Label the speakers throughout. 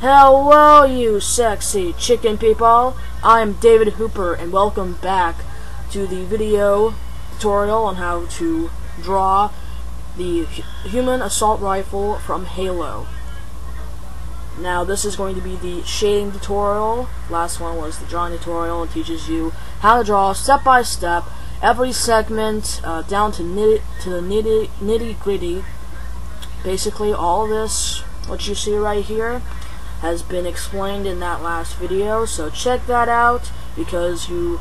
Speaker 1: Hello, you sexy chicken people. I'm David Hooper, and welcome back to the video tutorial on how to draw the human assault rifle from Halo. Now, this is going to be the shading tutorial. Last one was the drawing tutorial. It teaches you how to draw step by step every segment uh, down to nitty to the nitty nitty gritty. Basically, all this, what you see right here, has been explained in that last video. So check that out because you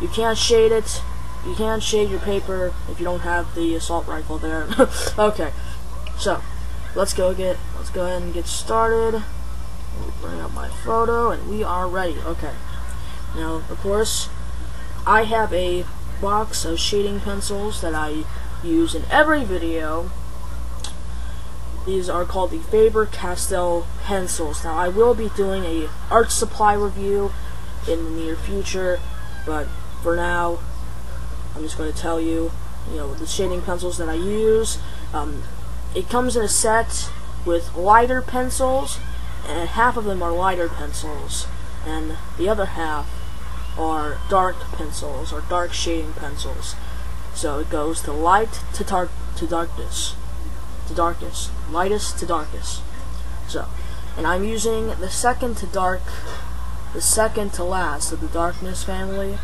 Speaker 1: you can't shade it. You can't shade your paper if you don't have the assault rifle there. okay, so let's go get let's go ahead and get started. We'll bring up my photo and we are ready. Okay. Now, of course, I have a box of shading pencils that I use in every video. These are called the Faber-Castell pencils. Now, I will be doing a art supply review in the near future, but for now, I'm just going to tell you, you know, the shading pencils that I use. Um, it comes in a set with lighter pencils, and half of them are lighter pencils, and the other half are dark pencils or dark shading pencils. So it goes to light to dark to darkness, to darkest, lightest to darkest. So, and I'm using the second to dark, the second to last of the darkness family.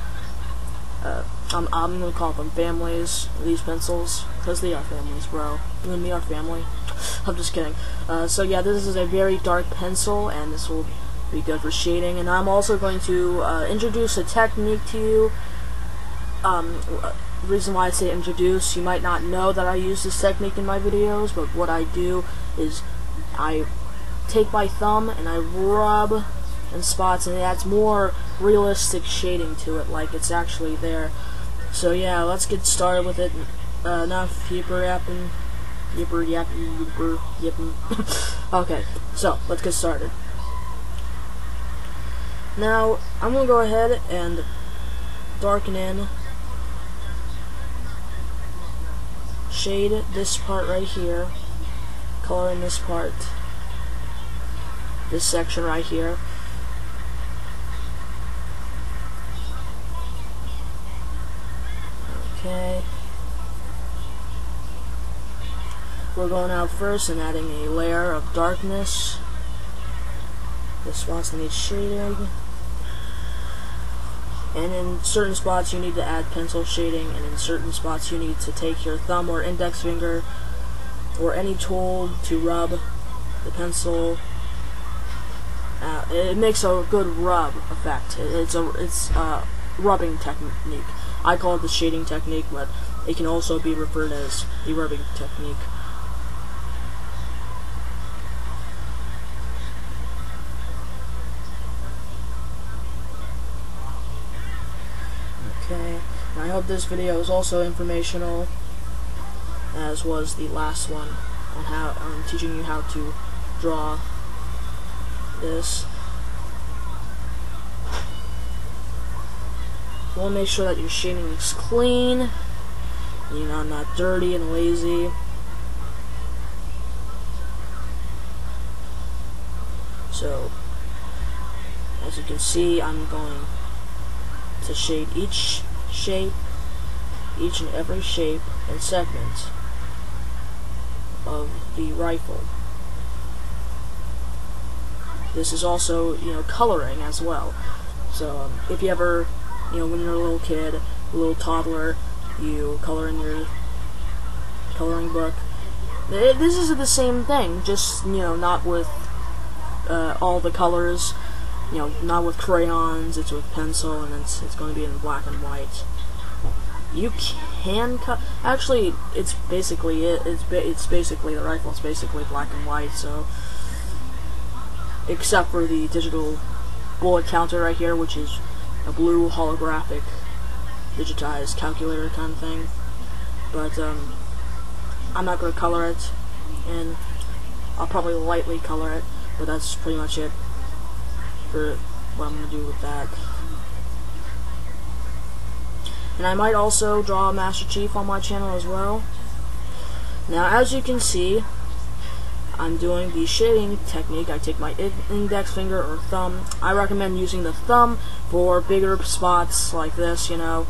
Speaker 1: Uh, I'm, I'm gonna call them families, these pencils, because they are families, bro. You and me are family. I'm just kidding. Uh, so yeah, this is a very dark pencil, and this will be good for shading. And I'm also going to uh, introduce a technique to you. Um, reason why I say introduce, you might not know that I use this technique in my videos, but what I do is I take my thumb and I rub in spots, and it adds more realistic shading to it, like it's actually there. So yeah, let's get started with it. Uh, enough yipper yapping, yipper yapping, yipper yipping. okay, so let's get started. Now I'm gonna go ahead and darken in, shade this part right here, color in this part, this section right here. Okay. We're going out first and adding a layer of darkness. This spots that need shading. And in certain spots you need to add pencil shading, and in certain spots you need to take your thumb or index finger or any tool to rub the pencil. Uh, it makes a good rub effect. It's a it's a rubbing technique. I call it the shading technique, but it can also be referred as the rubbing technique. Okay, this video is also informational, as was the last one on how on teaching you how to draw this. You want to make sure that your shading is clean, you know, not dirty and lazy. So, as you can see, I'm going to shade each shape, each and every shape and segment of the rifle. This is also, you know, coloring as well. So, um, if you ever you know, when you're a little kid, a little toddler, you color in your coloring book. This is the same thing, just, you know, not with uh, all the colors, you know, not with crayons, it's with pencil, and it's, it's going to be in black and white. You can cut, actually, it's basically it, it's, ba it's basically, the rifle It's basically black and white, so, except for the digital bullet counter right here, which is a blue holographic digitized calculator kind of thing. But um, I'm not going to color it, and I'll probably lightly color it, but that's pretty much it for what I'm going to do with that. And I might also draw Master Chief on my channel as well. Now, as you can see, I'm doing the shading technique. I take my index finger or thumb. I recommend using the thumb for bigger spots like this, you know.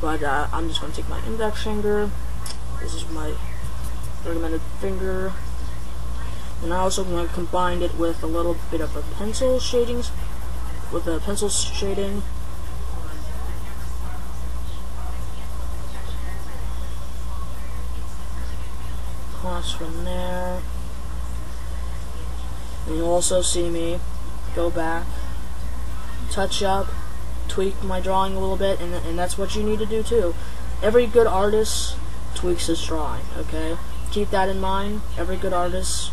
Speaker 1: But uh, I'm just going to take my index finger. This is my recommended finger. And I also want to combine it with a little bit of a pencil shading, with a pencil shading. From there. And you'll also see me go back, touch up, tweak my drawing a little bit, and, and that's what you need to do too. Every good artist tweaks his drawing, okay? Keep that in mind. Every good artist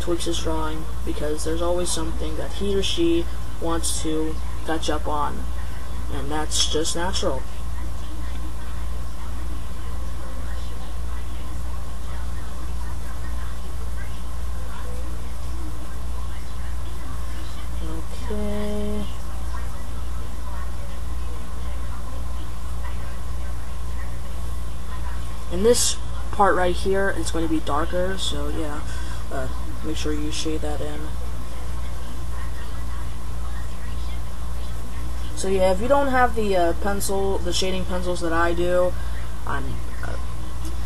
Speaker 1: tweaks his drawing because there's always something that he or she wants to touch up on, and that's just natural. And this part right here is going to be darker, so yeah, uh, make sure you shade that in. So yeah, if you don't have the uh, pencil, the shading pencils that I do, I'm, uh,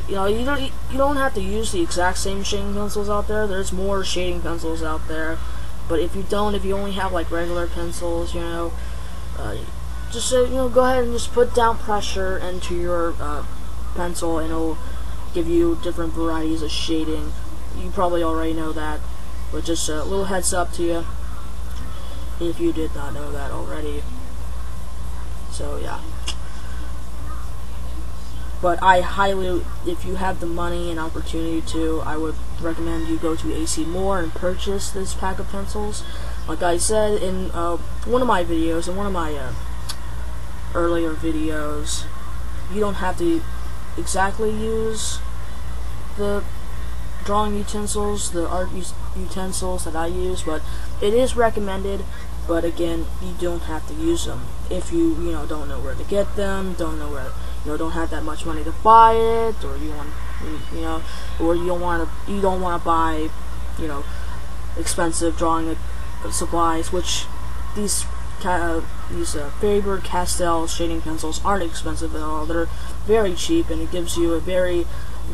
Speaker 1: you know, you don't you don't have to use the exact same shading pencils out there. There's more shading pencils out there, but if you don't, if you only have like regular pencils, you know, uh, just uh, you know, go ahead and just put down pressure into your uh, pencil and it'll give you different varieties of shading. You probably already know that, but just a little heads up to you if you did not know that already. So yeah. But I highly, if you have the money and opportunity to, I would recommend you go to AC Moore and purchase this pack of pencils. Like I said in uh, one of my videos, in one of my uh, earlier videos, you don't have to exactly use the drawing utensils, the art utensils that I use, but it is recommended. But again, you don't have to use them if you you know don't know where to get them, don't know where you know don't have that much money to buy it, or you want you know, or you don't want to you don't want to buy you know expensive drawing uh, supplies, which these uh, these uh, Faber-Castell shading pencils aren't expensive at all. They're very cheap, and it gives you a very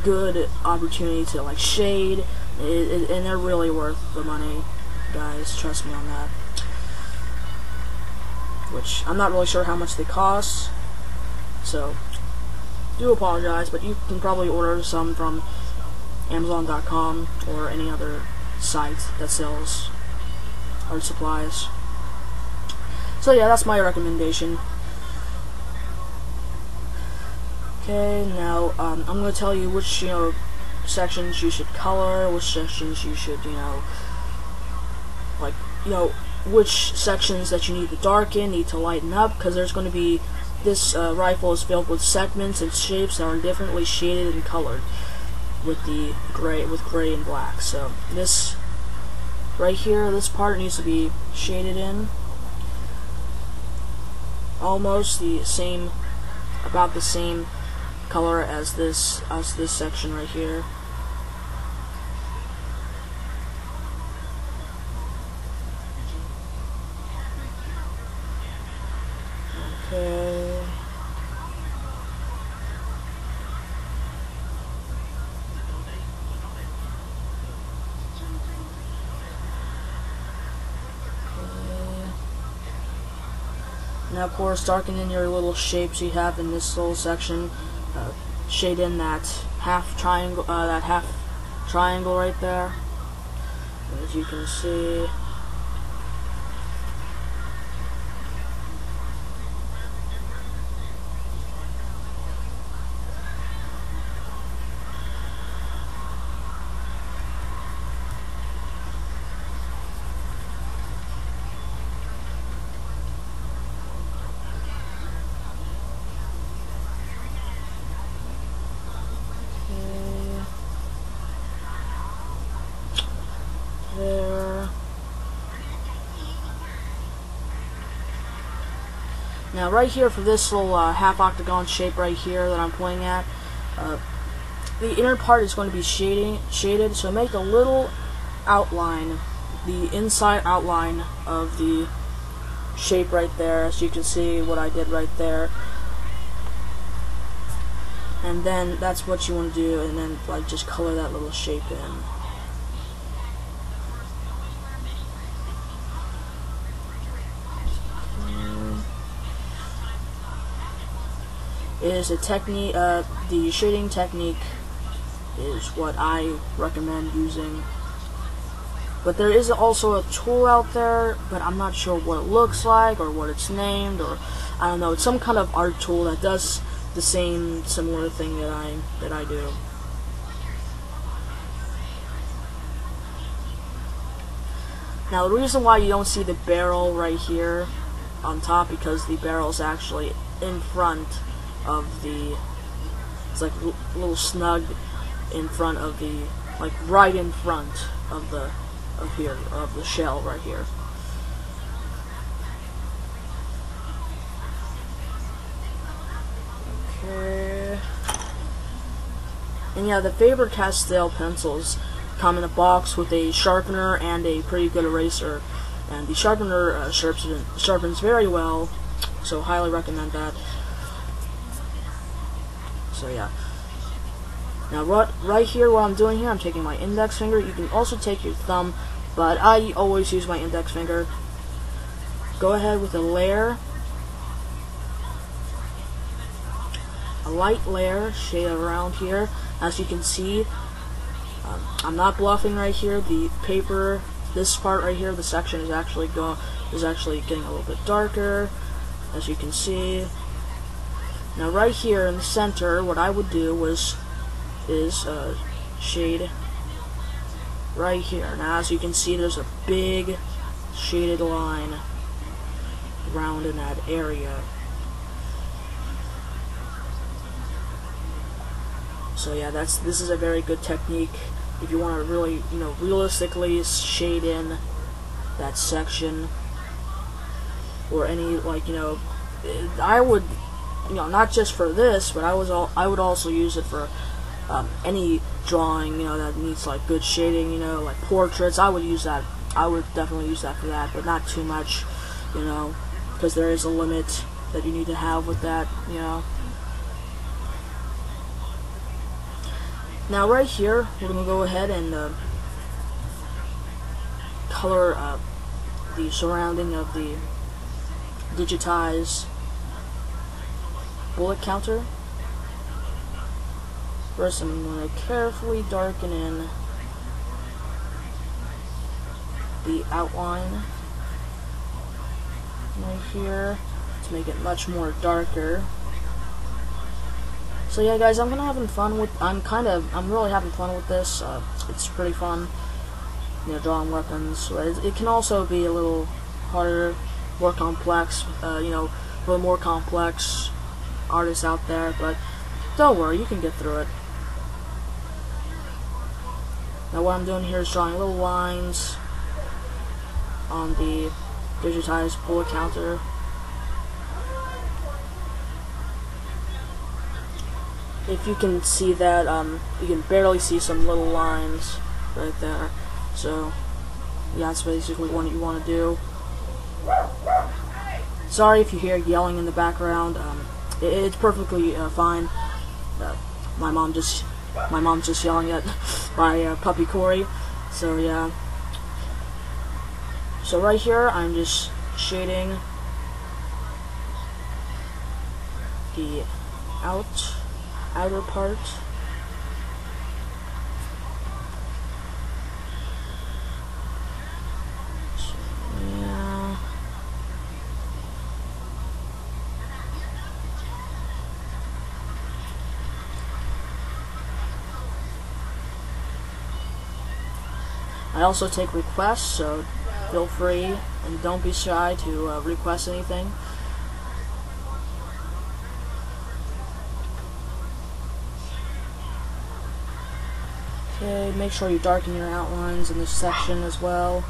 Speaker 1: good opportunity to like shade, it, it, and they're really worth the money, guys. Trust me on that. Which I'm not really sure how much they cost, so do apologize, but you can probably order some from Amazon.com or any other site that sells art supplies. So yeah, that's my recommendation. Okay, now um, I'm going to tell you which, you know, sections you should color, which sections you should, you know, like, you know, which sections that you need to darken, need to lighten up, because there's going to be, this uh, rifle is filled with segments and shapes that are differently shaded and colored with the gray, with gray and black. So this, right here, this part needs to be shaded in almost the same, about the same color as this, as this section right here. Now, of course, darken in your little shapes you have in this little section. Uh, shade in that half triangle, uh, that half triangle right there. As you can see. Now right here for this little uh, half octagon shape right here that I'm pointing at, uh, the inner part is going to be shading, shaded, so make a little outline, the inside outline of the shape right there, as you can see what I did right there. And then that's what you want to do, and then like just color that little shape in. Is a technique, uh, the shading technique is what I recommend using. But there is also a tool out there, but I'm not sure what it looks like or what it's named or I don't know. It's some kind of art tool that does the same similar thing that I that I do. Now the reason why you don't see the barrel right here on top because the barrel is actually in front of the it's like a little snug in front of the like right in front of the of here of the shell right here. Okay. And yeah the Faber-Castell pencils come in a box with a sharpener and a pretty good eraser. And the sharpener uh, sharpens, sharpens very well so highly recommend that so yeah. Now right, right here, what I'm doing here, I'm taking my index finger. You can also take your thumb, but I always use my index finger. Go ahead with a layer. A light layer, shade around here. As you can see, um, I'm not bluffing right here. The paper, this part right here, the section is actually going is actually getting a little bit darker, as you can see. Now right here in the center, what I would do was is uh, shade right here. Now as you can see, there's a big shaded line around in that area. So yeah, that's this is a very good technique if you want to really, you know, realistically shade in that section or any like, you know, I would you know, not just for this, but I was all, I would also use it for um, any drawing, you know, that needs like good shading, you know, like portraits. I would use that. I would definitely use that for that, but not too much, you know, because there is a limit that you need to have with that, you know. Now right here, we're gonna go ahead and uh, color uh, the surrounding of the digitize bullet counter. First, I'm going to carefully darken in the outline right here to make it much more darker. So yeah, guys, I'm gonna having fun with. I'm kind of. I'm really having fun with this. Uh, it's pretty fun. You know, drawing weapons. It, it, can also be a little harder, more complex. Uh, you know, a little more complex artists out there, but don't worry, you can get through it. Now what I'm doing here is drawing little lines on the digitized bullet counter. If you can see that, um, you can barely see some little lines right there. So, yeah, that's basically what you want to do. Sorry if you hear yelling in the background. Um, it's perfectly uh, fine. Uh, my mom just, my mom's just yelling at my uh, puppy Corey. So yeah. So right here, I'm just shading the out outer part I also take requests, so feel free and don't be shy to uh, request anything. Okay, make sure you darken your outlines in this section as well.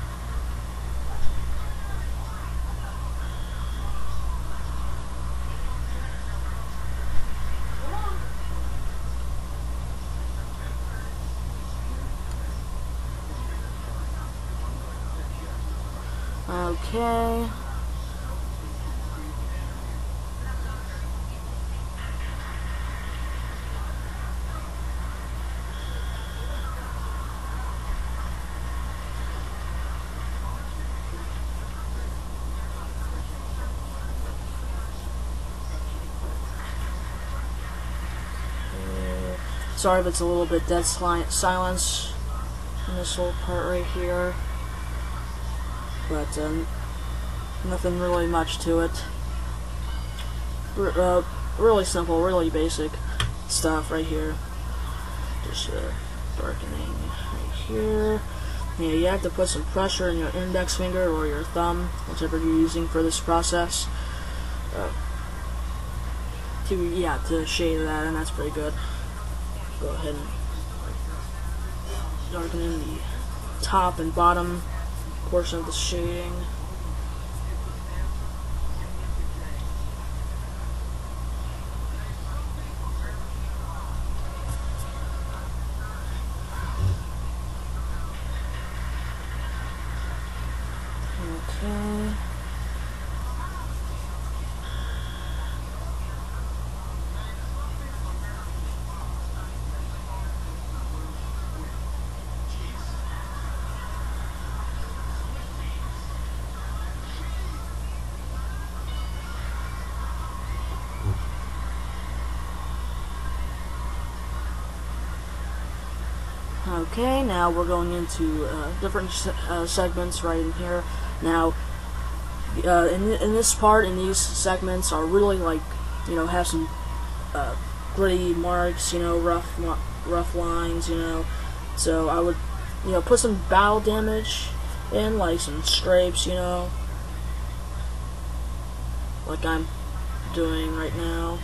Speaker 1: Okay. Sorry if it's a little bit dead silence in this little part right here. But um, nothing really much to it. R uh, really simple, really basic stuff right here. Just uh, darkening right here. Yeah, you have to put some pressure in your index finger or your thumb, whichever you're using for this process. Uh, to yeah, to shade that, and that's pretty good go ahead and darken in the top and bottom portion of the shading. Okay. Okay, now we're going into uh, different se uh, segments right in here. Now, uh, in, in this part, in these segments, are really like, you know, have some uh, gritty marks, you know, rough rough lines, you know. So I would, you know, put some bow damage in, like some scrapes, you know, like I'm doing right now.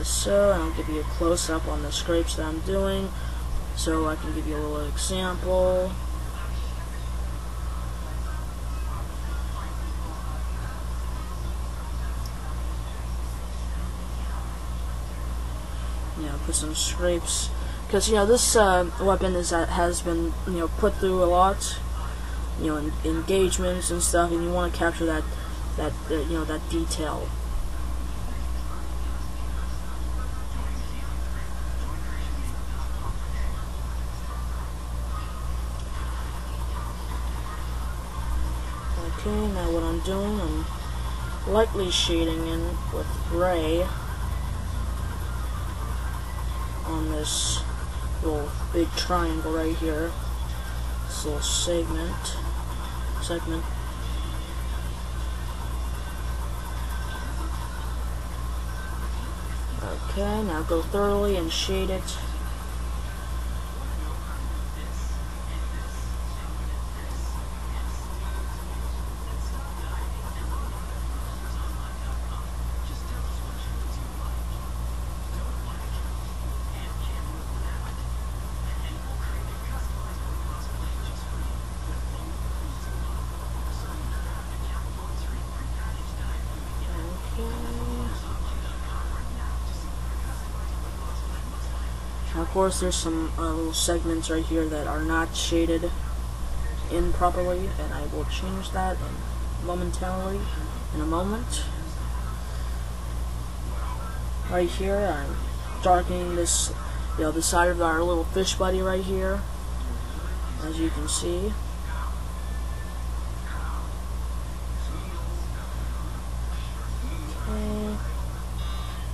Speaker 1: As so, and I'll give you a close-up on the scrapes that I'm doing, so I can give you a little example. You know, put some scrapes, because, you know, this uh, weapon is that has been, you know, put through a lot, you know, engagements and stuff, and you want to capture that, that, uh, you know, that detail. Okay, now what I'm doing, I'm lightly shading in with gray on this little big triangle right here. This little segment. Segment. Okay, now go thoroughly and shade it of course, there's some uh, little segments right here that are not shaded in properly, and I will change that momentarily in a moment. Right here, I'm darkening this, you know, the side of our little fish buddy right here, as you can see. Okay.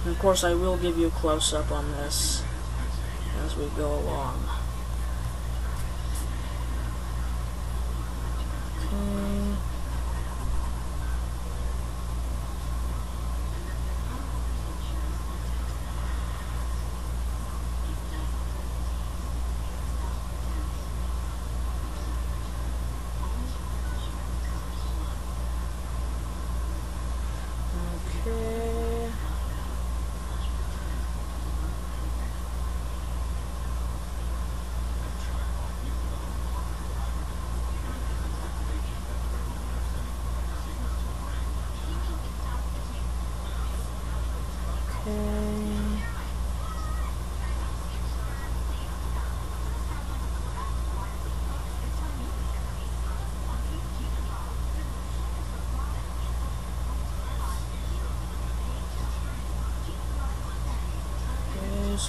Speaker 1: And of course, I will give you a close-up on this as we go along.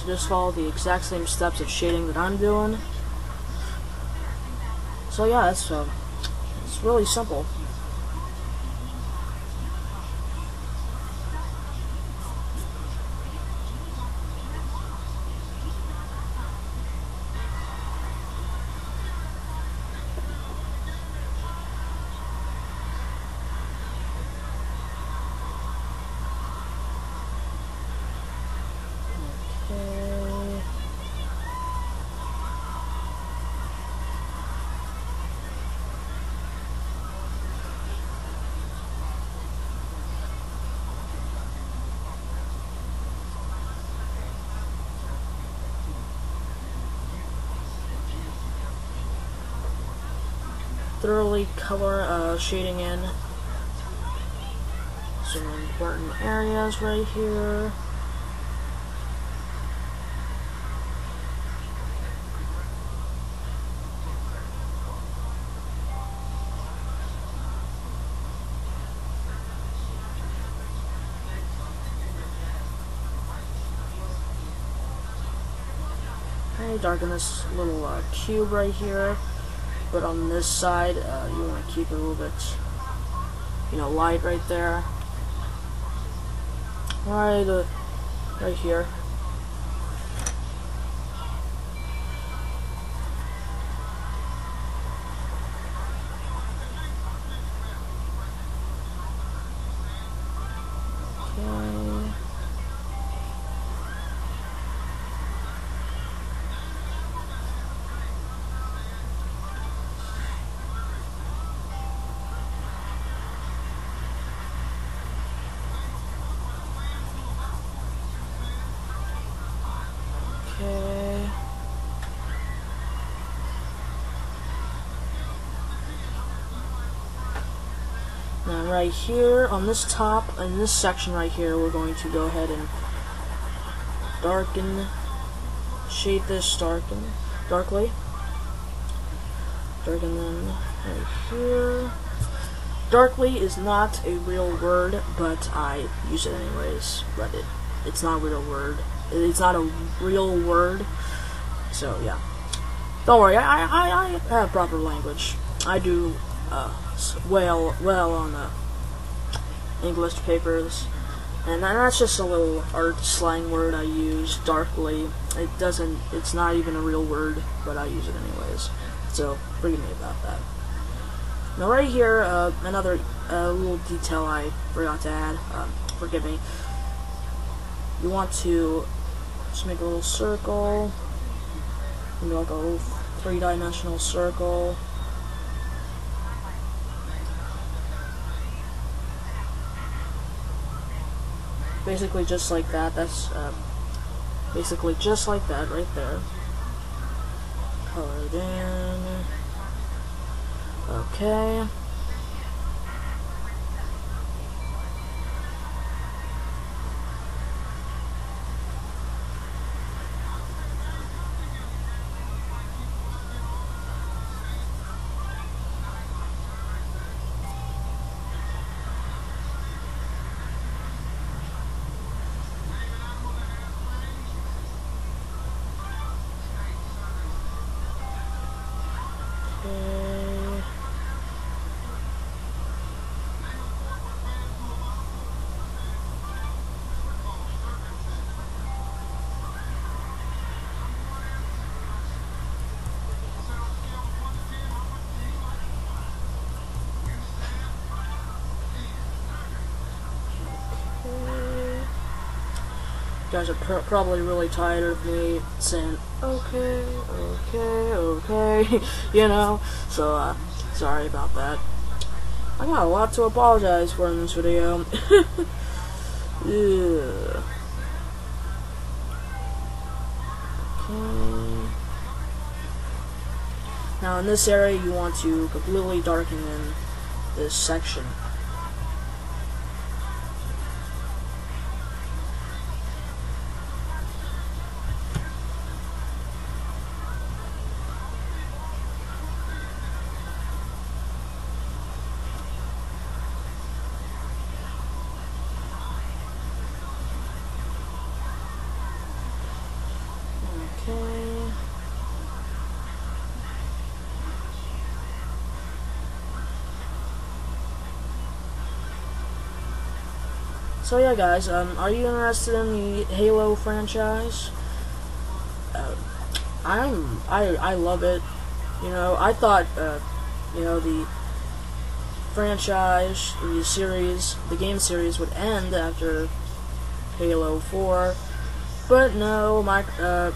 Speaker 1: Just follow the exact same steps of shading that I'm doing. So yeah, it's uh, it's really simple. Okay. Thoroughly color uh, shading in some important areas right here. Darken this little uh, cube right here. But on this side, uh, you want to keep it a little bit, you know, light right there. Right, uh, right here. Right here on this top, in this section right here, we're going to go ahead and darken, shade this darken, darkly. Darken them right here. Darkly is not a real word, but I use it anyways. But it, it's not a real word. It's not a real word. So yeah, don't worry. I I, I have proper language. I do uh, well well on the English papers, and that's just a little art slang word I use. Darkly. It doesn't. It's not even a real word, but I use it anyways. So forgive me about that. Now right here, uh, another uh, little detail I forgot to add. Um, forgive me. You want to just make a little circle, maybe like a little three-dimensional circle. Basically just like that. That's uh, basically just like that right there. Colored in. Okay. Guys are pr- probably really tired of me saying okay, okay, okay, you know. So, uh, sorry about that. I got a lot to apologize for in this video. yeah. Okay. Now in this area you want to completely darken in this section. So yeah, guys, um, are you interested in the Halo franchise? Uh, I'm, I, I love it. You know, I thought, uh, you know, the franchise, the series, the game series would end after Halo 4, but no, my, uh,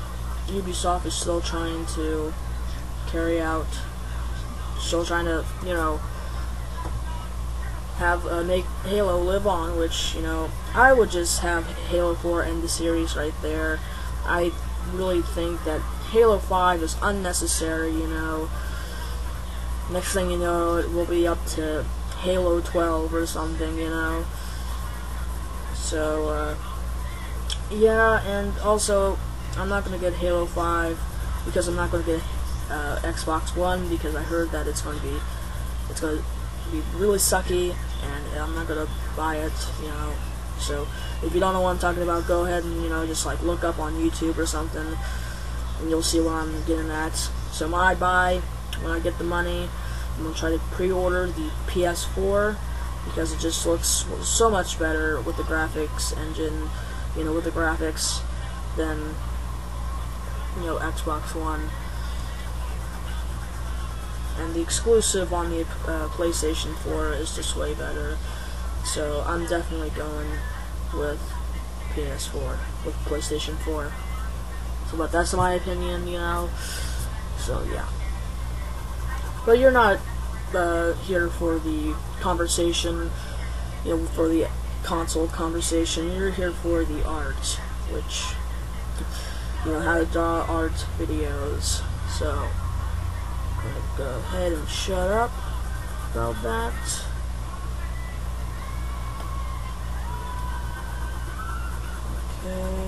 Speaker 1: Ubisoft is still trying to carry out, still trying to, you know, have uh, make Halo live on, which you know I would just have Halo 4 end the series right there. I really think that Halo 5 is unnecessary. You know, next thing you know, it will be up to Halo 12 or something. You know, so uh, yeah, and also I'm not gonna get Halo 5 because I'm not gonna get uh, Xbox One because I heard that it's gonna be it's gonna be really sucky and I'm not gonna buy it, you know. So if you don't know what I'm talking about, go ahead and you know just like look up on YouTube or something, and you'll see what I'm getting at. So my buy when I get the money, I'm gonna try to pre-order the PS4 because it just looks so much better with the graphics engine, you know, with the graphics than you know Xbox One and the exclusive on the uh, PlayStation 4 is just way better. So I'm definitely going with PS4, with PlayStation 4. So, but that's my opinion, you know. So yeah. But you're not uh, here for the conversation, you know, for the console conversation. You're here for the art, which, you know, how to draw art videos. So go ahead and shut up about that. Okay.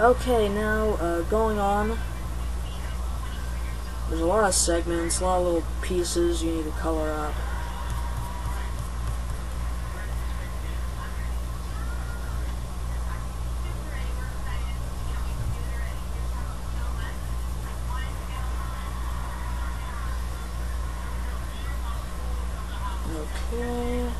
Speaker 1: Okay, now uh, going on there's a lot of segments, a lot of little pieces you need to color up. Okay.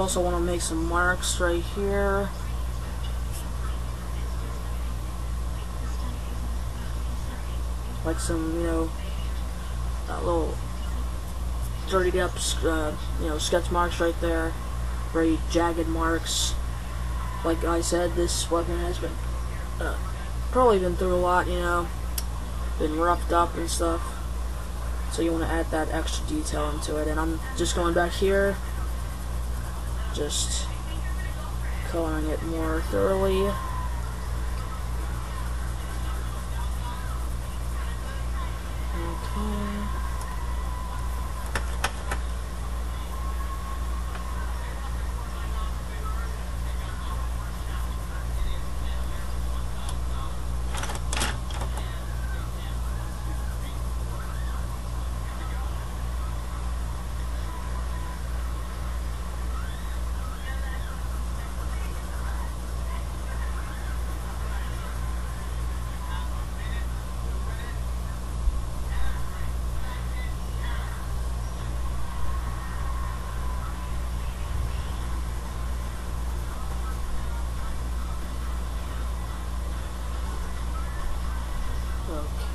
Speaker 1: Also want to make some marks right here. Like some, you know, that little dirtied up, uh, you know, sketch marks right there. Very jagged marks. Like I said, this weapon has been uh, probably been through a lot, you know, been roughed up and stuff. So you want to add that extra detail into it. And I'm just going back here just coloring it more thoroughly.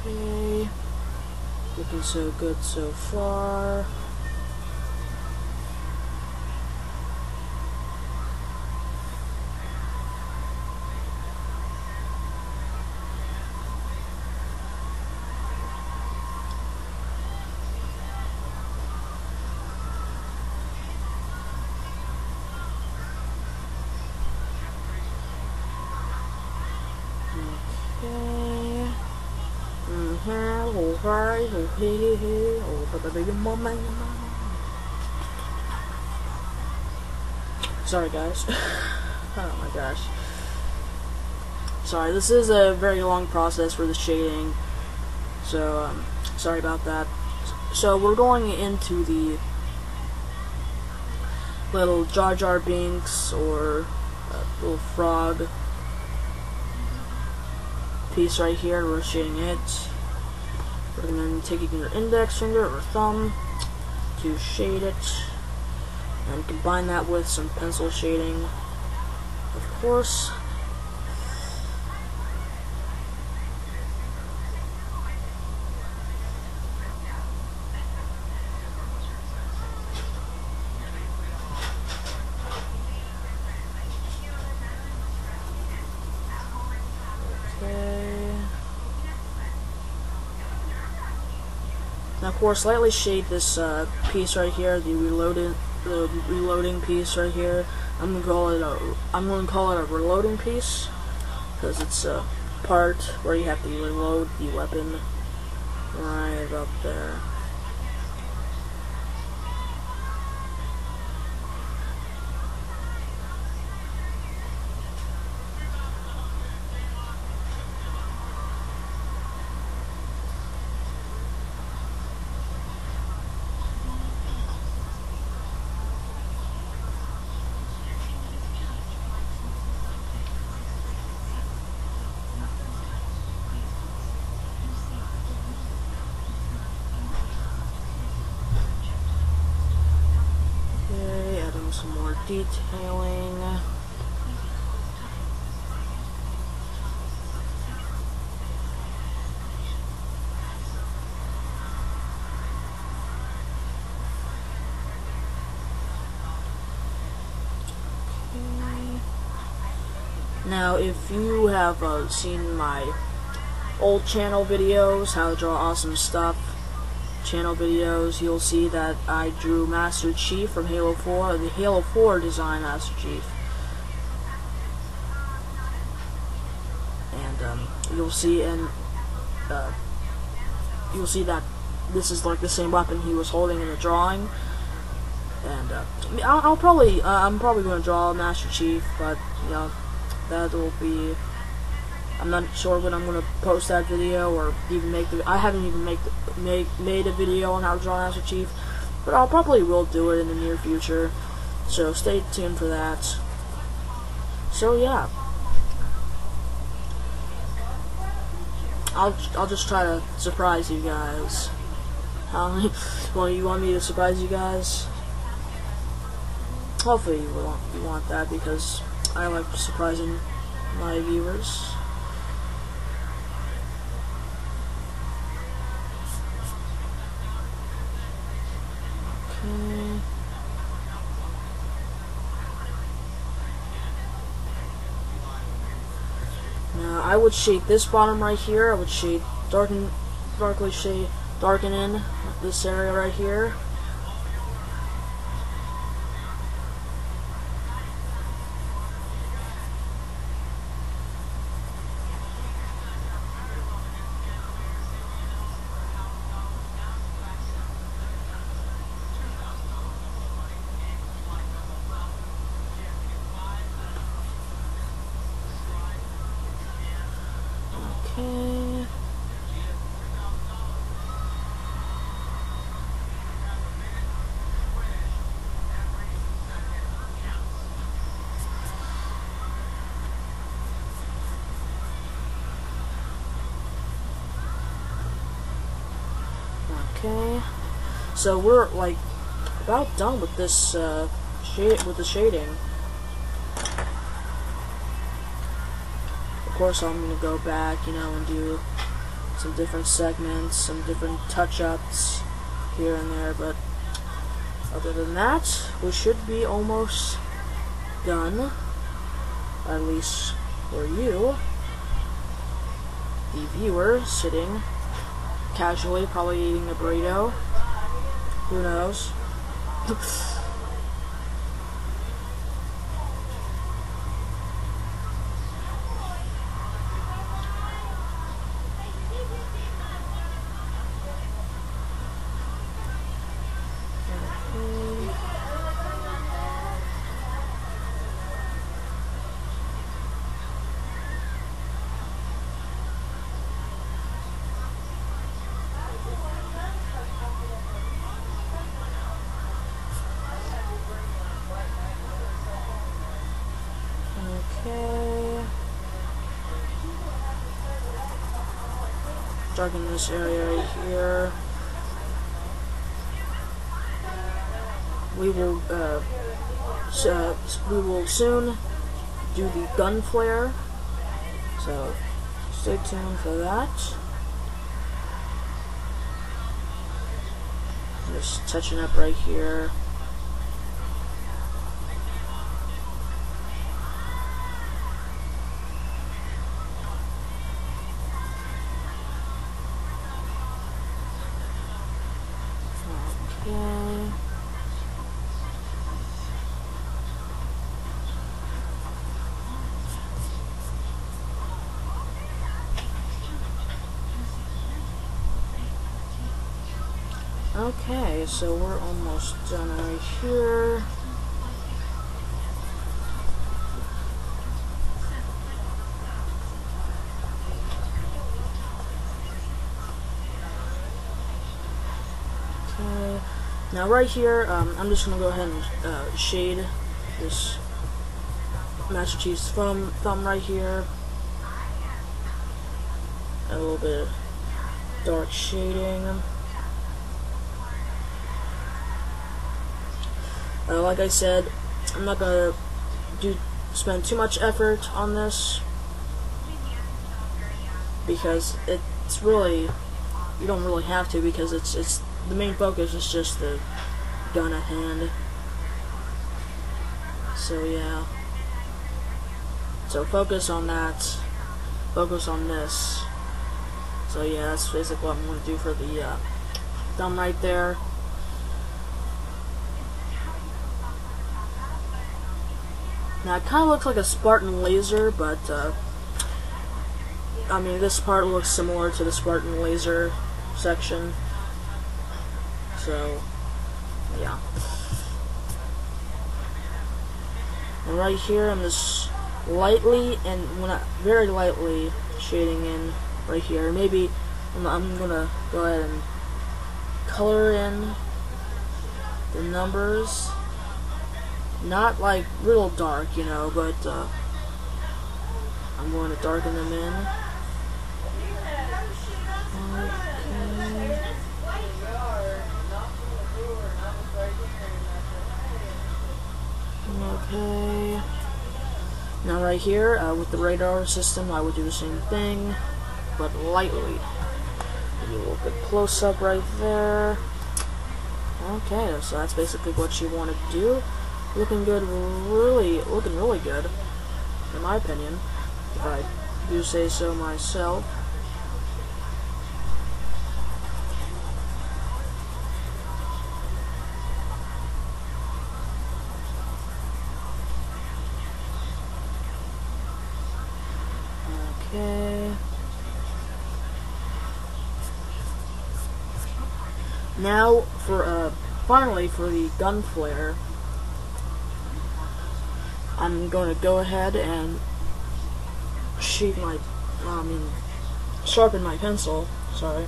Speaker 1: Okay. Looking so good so far. Okay. Mm-hmm. Oh, hi. Oh, hey, hey, hey. Oh, ba, ba, ba, mama, mama. Sorry, guys. oh my gosh. Sorry, this is a very long process for the shading. So, um, sorry about that. So, we're going into the little Jar Jar Binks or little frog piece right here. We're shading it. To taking your index finger or thumb to shade it and combine that with some pencil shading, of course. Course, slightly shade this uh, piece right here, the reloaded, the reloading piece right here. I'm gonna call it a, I'm gonna call it a reloading piece because it's a part where you have to reload the weapon right up there. some more detailing. Now, if you have uh, seen my old channel videos, how to draw awesome stuff, channel videos, you'll see that I drew Master Chief from Halo 4, the Halo 4 design Master Chief. And um, you'll see, and uh, you'll see that this is like the same weapon he was holding in the drawing. And uh, I'll, I'll, probably, uh, I'm probably going to draw Master Chief, but you know, that will be I'm not sure when I'm gonna post that video or even make the. I haven't even make make made a video on how to draw Master Chief, but I'll probably will do it in the near future. So stay tuned for that. So yeah, I'll I'll just try to surprise you guys. Well, you want me to surprise you guys? Hopefully you want you want that because I like surprising my viewers. Okay. Now I would shade this bottom right here. I would shade darken, darkly shade, darken in this area right here. Okay. Okay. So we're like about done with this uh, shade with the shading. Of course, I'm gonna go back, you know, and do some different segments, some different touch-ups here and there. But other than that, we should be almost done. At least for you, the viewer sitting casually, probably eating a burrito. Who knows? Darken this area right here. We will, uh, so, we will soon do the gun flare. So, stay tuned for that. Just touching up right here. Okay. Okay, so we're almost done right here. Now right here, um, I'm just gonna go ahead and uh, shade this Master Chief's thumb, thumb right here. A little bit of dark shading. Uh, like I said, I'm not gonna do spend too much effort on this because it's really you don't really have to because it's it's the main focus is just the gun at hand. So yeah. So focus on that. Focus on this. So yeah, that's basically what I'm gonna do for the uh, thumb right there. Now it kind of looks like a Spartan laser, but uh, I mean this part looks similar to the Spartan laser section. So yeah. And right here I'm just lightly and when I, very lightly shading in right here. Maybe I'm, I'm gonna go ahead and color in the numbers not like real dark, you know, but uh, I'm going to darken them in. Okay. Okay. Now right here, uh, with the radar system, I would do the same thing, but lightly. A little bit close up right there. Okay, so that's basically what you want to do looking good, really, looking really good, in my opinion, if I do say so myself. Okay. Now, for, uh, finally, for the gun flare, I'm going to go ahead and sheet my, I mean, sharpen my pencil, sorry.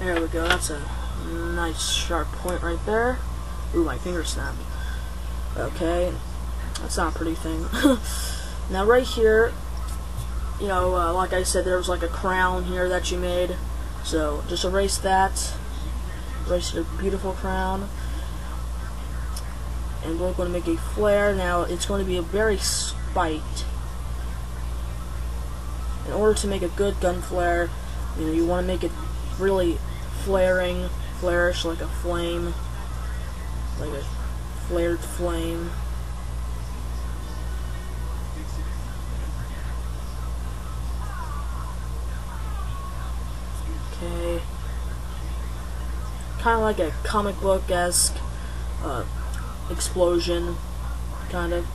Speaker 1: There we go, that's a nice sharp point right there. Ooh, my finger snapped. Okay, that's not a pretty thing. now right here, you know, uh, like I said, there was like a crown here that you made. So just erase that. Erase your beautiful crown and we're going to make a flare. Now, it's going to be a very spiked. In order to make a good gun flare, you know, you want to make it really flaring, flourish like a flame, like a flared flame. Okay. Kind of like a comic book-esque uh, explosion, kind of.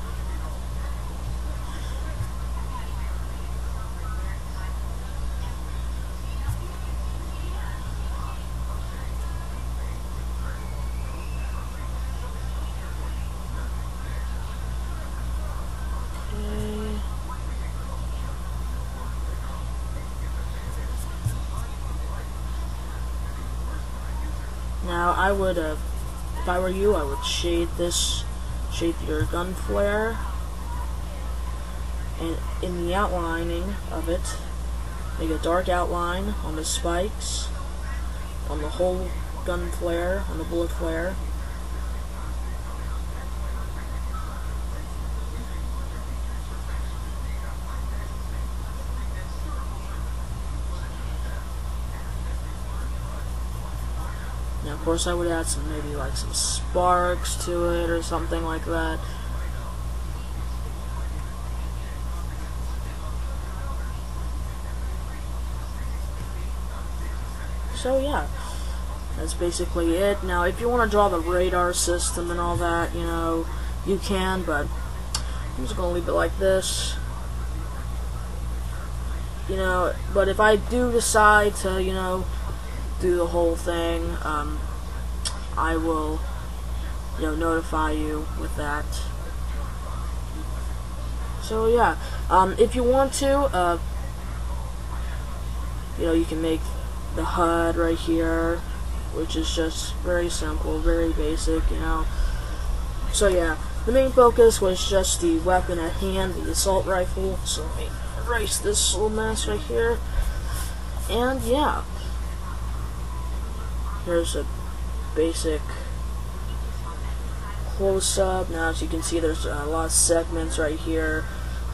Speaker 1: Now I would uh, if I were you, I would shade this, shade your gun flare, and in the outlining of it, make a dark outline on the spikes, on the whole gun flare, on the bullet flare. Of course, I would add some maybe like some sparks to it or something like that. So yeah, that's basically it. Now, if you want to draw the radar system and all that, you know, you can, but I'm just gonna leave it like this. You know, but if I do decide to, you know, do the whole thing, um, I will, you know, notify you with that. So yeah, um, if you want to, uh, you know, you can make the HUD right here, which is just very simple, very basic, you know. So yeah, the main focus was just the weapon at hand, the assault rifle. So let me erase this little mess right here. And yeah, here's a basic close-up. Now as you can see there's a lot of segments right here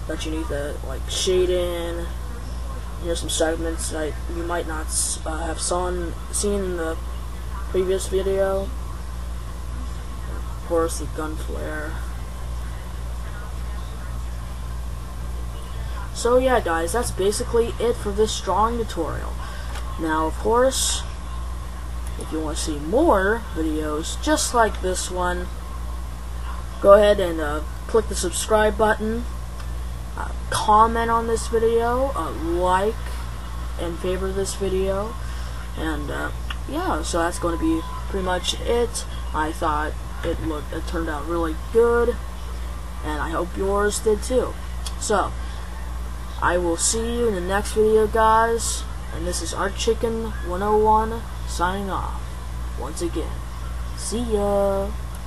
Speaker 1: that you need to like shade in. Here's some segments that you might not uh, have saw seen in the previous video. Of course the gun flare. So yeah guys, that's basically it for this drawing tutorial. Now of course, if you want to see more videos just like this one, go ahead and uh, click the subscribe button, uh, comment on this video, uh, like and favor this video, and uh, yeah, so that's going to be pretty much it. I thought it looked, it turned out really good, and I hope yours did too. So, I will see you in the next video, guys, and this is Art Chicken 101 signing off once again. See ya!